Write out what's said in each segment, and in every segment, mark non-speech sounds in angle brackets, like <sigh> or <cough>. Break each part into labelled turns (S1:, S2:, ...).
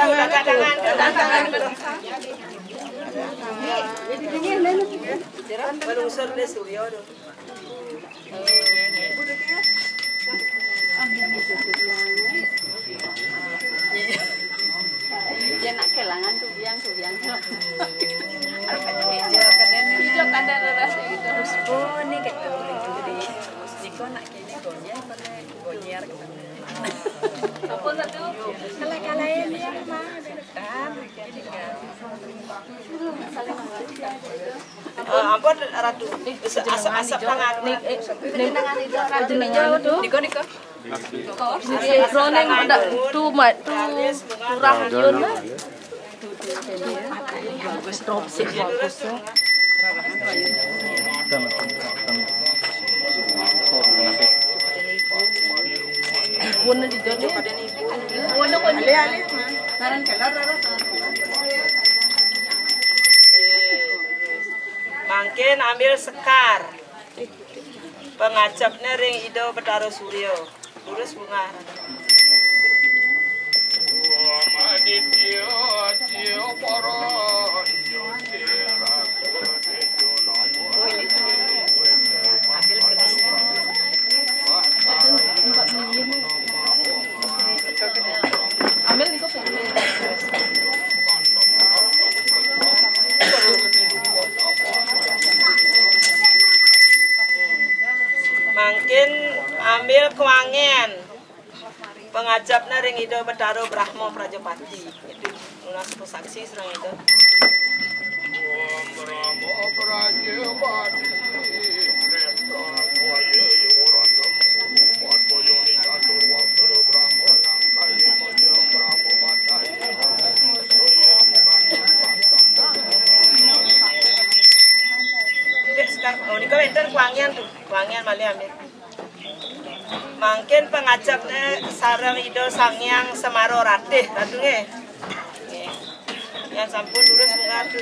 S1: Tangan tangan tangan tangan. Baru usir dia surya tu.
S2: Dia nak kelangan tuh biang tuh biang. Hijau kadang kadang rasa gitu nak kini gonyer satu? Kalau kalain ya mah dekat
S1: Ampun ratu. Asap tangan.
S2: Dengan itu ratu hijau tuh. Niko niko.
S3: Roning ada tu mat tu turah yun lah. Bagus drop sih bagus. Wala di dyan eh. Naran
S1: Mangkin ambil sekar. Pengacapnya ring ido betaro suryo. Terus bunga.
S3: Ambil ni ko pengen.
S1: Mangkin ambil kewangen. Pengacapnya ring ido betaro Brahmo Prajapati. Itu lunas saksi serang itu. Dek sekarang, oh ini kau enter kewangian tuh, kewangian malah ambil. Mangkin pengacapnya sarang ido sangyang semaro ratih, radungnya. Yang sampun terus mengadu.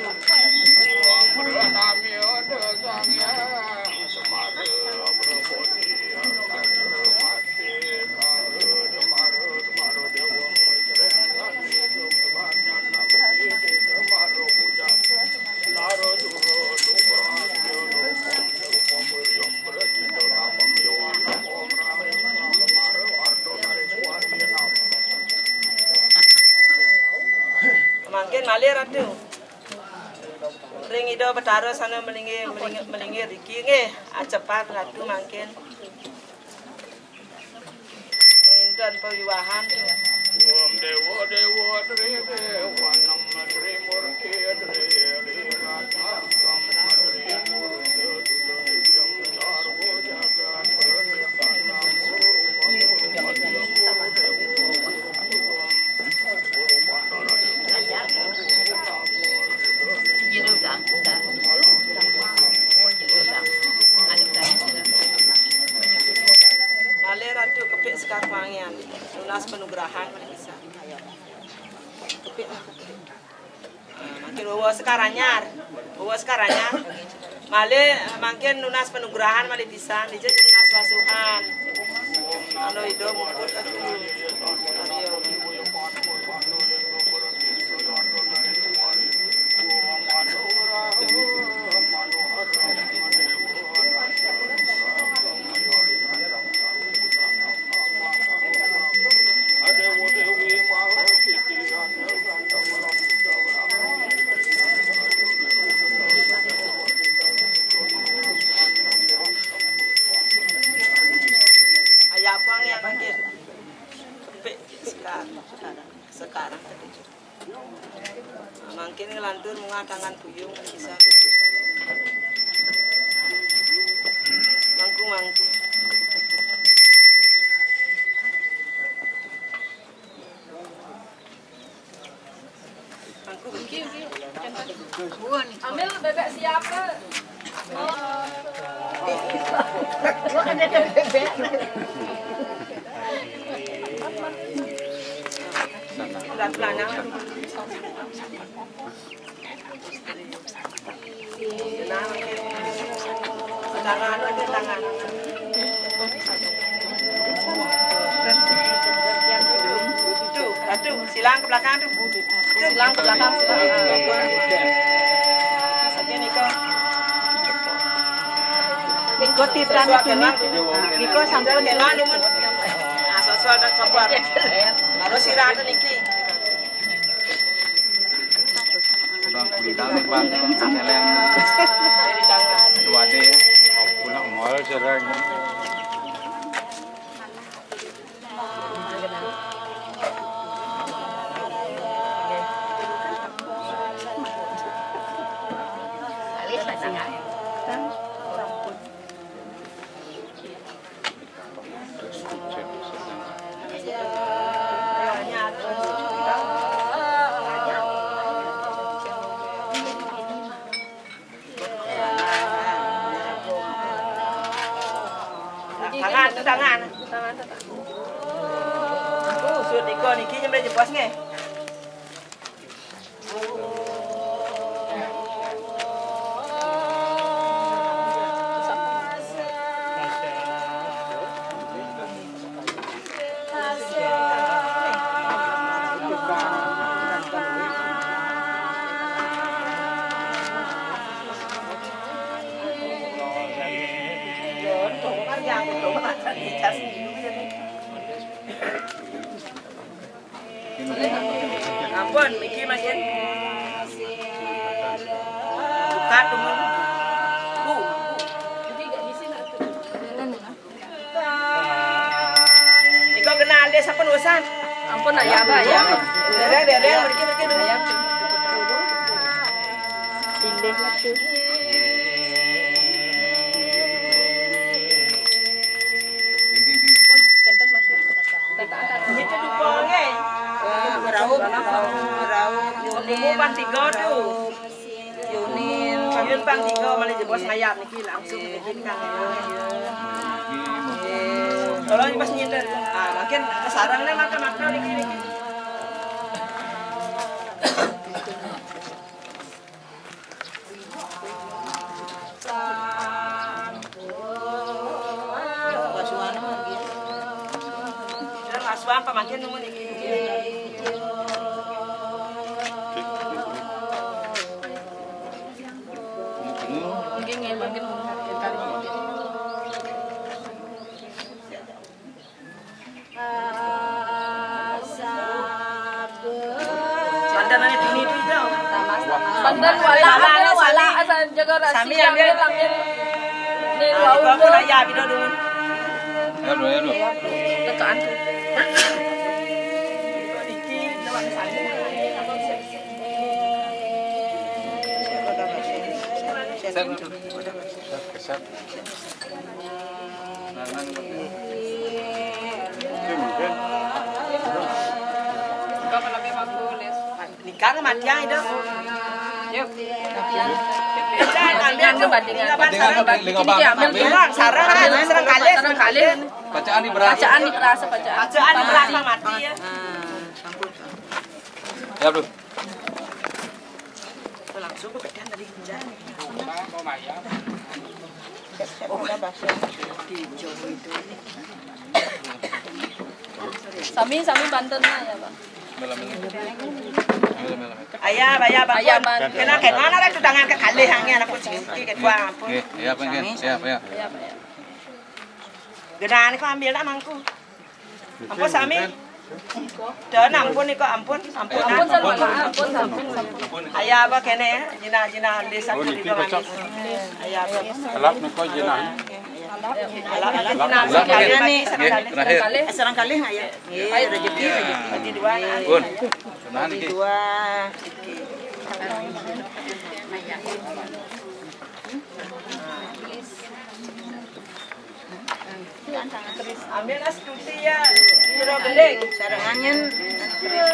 S1: itu. Ring itu betaro sana melingi melingi melingi riki nge acapan ratu mungkin. Mengintan perjuangan Om Dewa dewa dewa dewa nama Makin bawa sekaranyar, bawa sekaranyar. Malah makin lunas penugrahan malah bisa, dijadi lunas lasuhan. Anu hidup mukut aku. Ayo.
S2: sekarang tadi juga. Mungkin ngelantur mengatangan buyung bisa. Mangku mangku. Mangku begini.
S3: Ambil bebek siapa?
S2: Pelan-pelan. Tangan, ada tangan. Tuh, satu, silang ke belakang tuh.
S3: Silang ke belakang, silang.
S2: Niko
S4: titan itu nih. Niko
S2: Sampun. Ah, sosok ada sabar. Sirah ada niki.
S5: Udah celeng. Pulang mall serang.
S2: Tangan, nusan?
S3: Ampun ayah, Mbak, ya.
S2: Dereng, dereng, pergi, pergi dulu.
S4: Pilih lah tuh.
S3: Kenten masih.
S2: Itu dupo nge. Meraup, meraup, yunin. Pang tiga tuh. Yun pang tiga malah jebos ngayap niki langsung bikin kan. Tolong pas nyindir. Ah, makin kesarangnya makan-makan niki niki. Sudah masuk apa makin nunggu niki.
S3: Mungkin mungkin kali ini.
S2: Tinggi itu jauh.
S3: Bandan wala ada asal jaga
S2: Sami ambil. Ah,
S3: wau
S2: bido dulu.
S5: Ya ya
S3: tekan.
S2: Sana. Ke matiang itu.
S3: Yuk.
S2: Ambil
S3: Bandingan bandingan.
S2: Sarang, sarang kali.
S3: Sarang kali.
S5: Bacaan di beras.
S3: Bacaan di kerasa bacaan.
S2: Bacaan di beras bang mati ya.
S5: Ya lu.
S2: Langsung ke hujan.
S3: Sami sami Banten ya,
S5: mela.
S2: Ayah, ayah.
S3: Ayah.
S2: Kena kayak mana lah tu tangan ke kali hangnya anak kucing itu kayak gua ampun.
S5: Oke, ya apa ya? Ya apa ya?
S3: Ya, Pak ya.
S2: Gedan kau ambil dah mangku. Ampun sami. Dan ampun ni kau ampun, ampun.
S3: Ampun ampun ampun ampun.
S2: Ayah apa kene ya? Jina jina desa tu di dalam. Ayah apa?
S5: Kelap niko Nggih, terakhir.
S6: Eh, serang kali ya? Iya, rezeki, rezeki.
S5: Pun.
S6: Dua.
S4: Ambil nas tuti ya. Kira beling.
S6: Sarangannya
S4: Ambil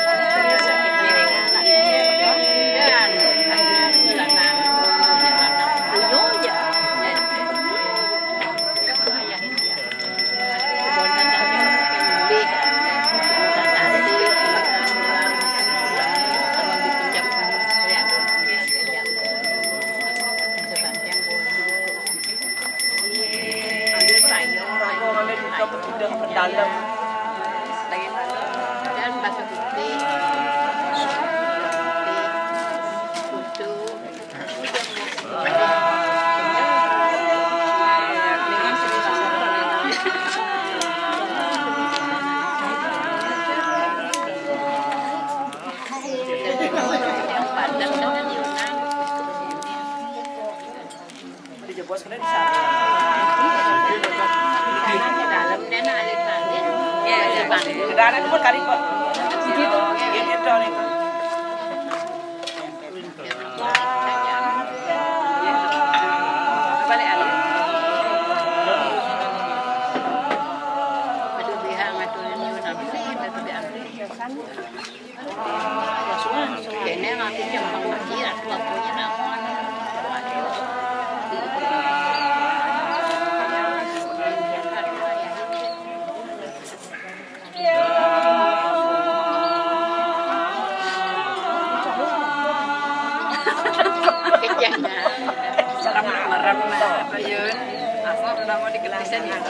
S6: Digelasin ya.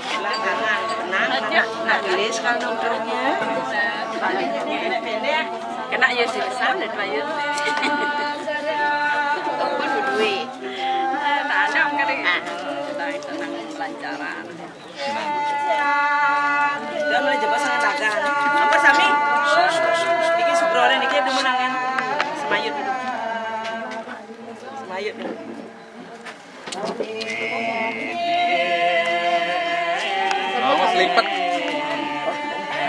S4: Belakangan. Nah, nah, nah, kalau nongkrongnya. Pendek.
S6: Kena ya dan tenang.
S4: Apa sami? Semayut dulu. Semayut dulu.
S5: Awas lipat.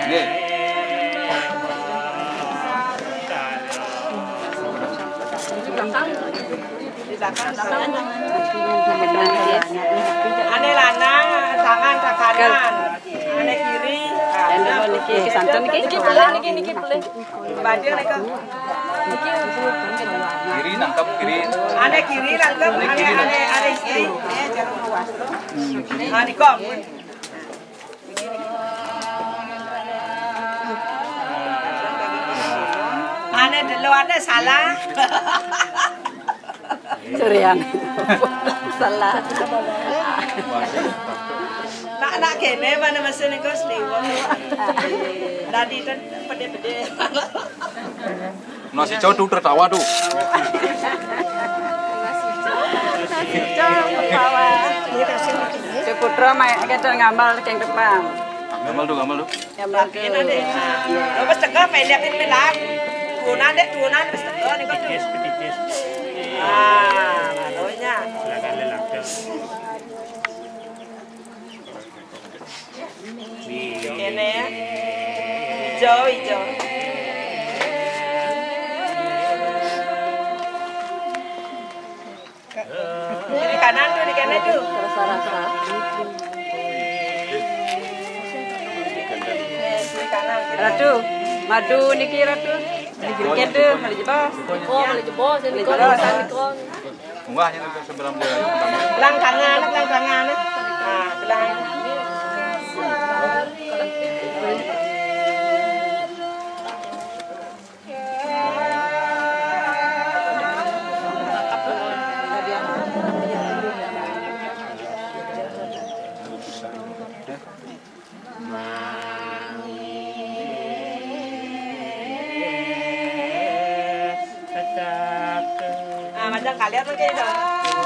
S5: Nggih.
S4: Ane lanang tangan ke kanan. Ane kiri. kanan.
S6: niki santan niki niki boleh niki niki boleh.
S4: Nih kok.
S5: Kiri nangkap kiri.
S4: Ane kiri nangkep, ane ane ane kiri. Eh jangan luas tuh. Ane kok. Ane dulu ane salah.
S6: Surian. Salah.
S4: Nak nak kene mana mesin ni kau seliwa. <laughs> Tadi kan pede-pede.
S5: Nasi jauh tuh tertawa tuh.
S6: Si Putra main kita ngambal ke depan.
S5: Gamal tuh, gamal tuh.
S6: Ngambal
S4: deh. Lo pas tengah ini pelan. Tunan deh, tunan pas tengah ni kau tu. Ah, lalunya. Kene ya. Hijau, hijau. Kanan tuh di kene tuh.
S6: Rasa-rasa.
S4: Kanan. kiri
S6: Ratu, madu niki ratu. Dikit tuh, mari jebas.
S3: Oh, jebol, jadi kau
S6: jebol.
S5: Munggahnya tuh sebelum dia pertama.
S4: Belang tangan, Ah, macam kalian mungkin itu.